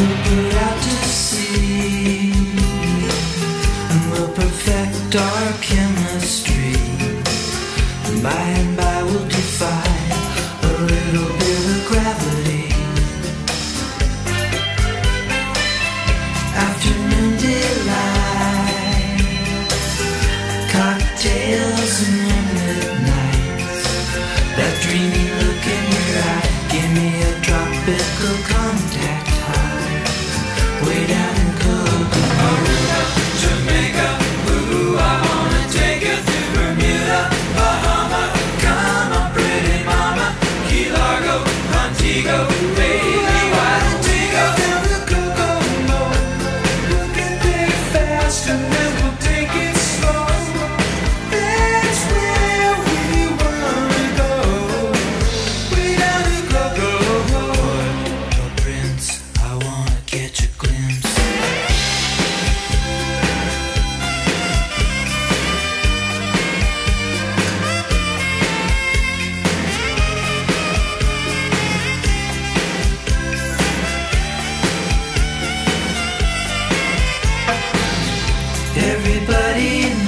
we'll our chemistry. And by and by we'll defy a little bit of gravity. Afternoon delight, cocktails and midnights. That dreamy. away. everybody